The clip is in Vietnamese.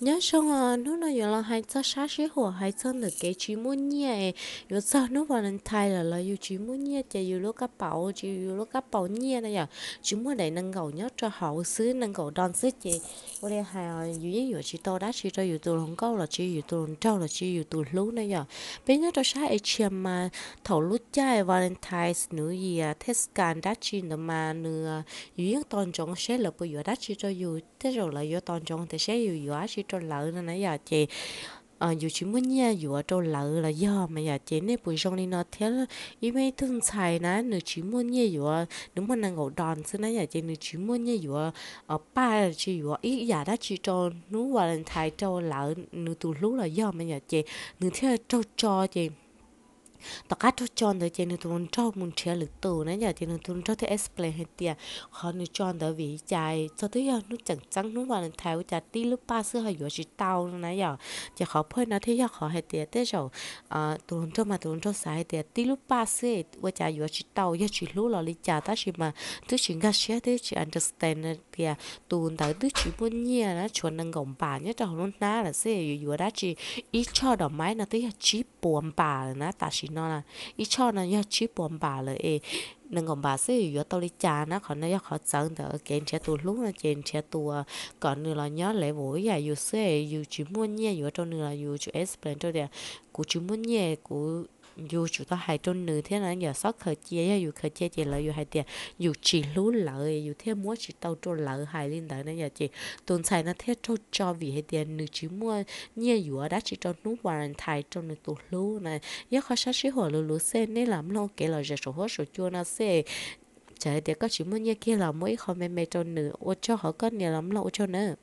nhớ xong à nó là giờ là hai cha sát sĩ hồ hai cha được cái chỉ muốn nhẹ giờ sao nó vào lần thay là là yêu chỉ muốn nhẹ chỉ yêu lúc các bảo chỉ yêu lúc các bảo nhẹ này giờ chỉ muốn để nâng cầu nhớ cho hậu xứ nâng cầu đòn xứ chị có đây hai yêu những yêu chỉ to đã chỉ cho yêu tôi không câu là chỉ yêu tôi không trâu là chỉ yêu tôi lú này giờ bây giờ cho sát chiêm mà thầu lúc chạy valentine nữ gì à Tescan đã chỉ nữa mà nữa yêu những toàn trong sẽ là bây giờ đã chỉ cho yêu thế rồi là yêu toàn trong thì sẽ yêu yêu chỉ cho lỡ nên nãy giờ chị ờ dù chỉ muốn nha, dù ở trong lỡ là do mà giờ chị nên bùi sáng đi nó thế ý mấy thương xài nè nữ chỉ muốn nha, dù đúng mà nàng ngủ đòn xưa nãy giờ chị nữ chỉ muốn nha, dù ở ba chỉ dù ý giả đã chỉ cho nú và lần thay cho lỡ nữ tù lúc là do mà giờ chị nữ thế cho cho chị tao cá cho chọn được trên tụi cho muốn chia lực tù nè giờ trên tụi cho thì explain hết tiệt họ nó chọn được vì chạy cho tới giờ nó chẳng chẳng nó vào theo chả tí lúc ba xưa hay vừa chỉ tao nè giờ chỉ họ phơi nó thấy giờ họ hết tiệt tới rồi à tụi cho mà tụi cho sai tiệt tí lúc ba xưa vừa chả vừa chỉ tao, giờ chỉ lúc là đi chả ta, chỉ mà tôi chỉ nghe share tôi chỉ understand tiệt tụi tao tôi chỉ muốn nhia nó chuẩn năng gồng bà nhớ cho nó ná là sẽ vừa đã chỉ ít cho đỏ máy nó tới chỉ buồn bà nó ta chỉ nó là ít cho nó ya chỉ bom bà là, ê nâng còn bà sẽ yếu tao đi cha nó còn nó ya khó chân đỡ kén trẻ tu lúc nó chén trẻ tu còn nữa là nhớ lễ buổi ya yếu sẽ yếu chỉ muốn nhẹ yếu trong nữa là yếu chỉ explain cho để cũng chỉ muốn nhẹ cũng dù chúng ta hay trôn nữ thế này, giờ sót khởi chia dù khởi chia chỉ lợi dù hai tiền. Dù chỉ lú lợi, dù thế mua chỉ tàu trôn lợi hai linh đấy này giờ chỉ tuần sai nó thế cho cho vì hai tiền. Nữ chỉ mua nhiều dù ở đó chỉ cho nút hoàn thay trôn nữ tụ lú này. Giờ khó sát sĩ hồ lú lú xe nên làm lâu kể là giờ số hồ số chua nó xe chạy tiền có chỉ mua nhiều kia là mỗi không mê mê trôn nữ. Ô cho họ có nhiều lắm lâu cho nữa